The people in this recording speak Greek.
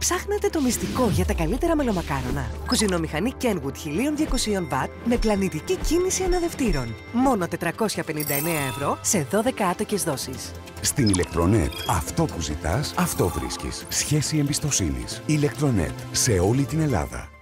Ψάχνετε το μυστικό για τα καλύτερα μελομακάρονα. Κουζινομηχανή Kenwood 1200 W με πλανητική κίνηση αναδευτήρων. Μόνο 459 ευρώ σε 12 άτοκες δόσεις. Στην Ηλεκτρονέτ, αυτό που ζητάς, αυτό βρίσκεις. Σχέση εμπιστοσύνης. Ηλεκτρονέτ, σε όλη την Ελλάδα.